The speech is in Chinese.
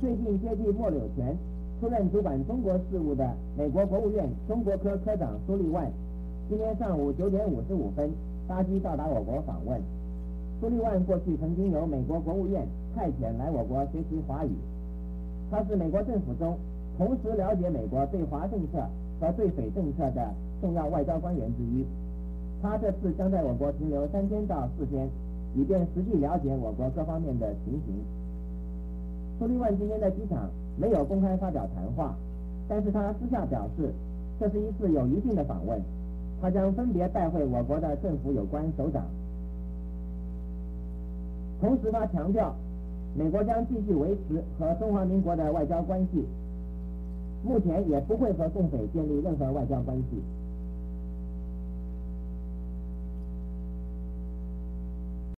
最近接替莫柳泉出任主管中国事务的美国国务院中国科科长苏利万，今天上午九点五十五分搭机到达我国访问。苏利万过去曾经由美国国务院派遣来我国学习华语，他是美国政府中同时了解美国对华政策和对北政策的重要外交官员之一。他这次将在我国停留三天到四天，以便实际了解我国各方面的情形。苏利万今天在机场没有公开发表谈话，但是他私下表示，这是一次有一定的访问，他将分别拜会我国的政府有关首长。同时，他强调，美国将继续维持和中华民国的外交关系，目前也不会和共匪建立任何外交关系。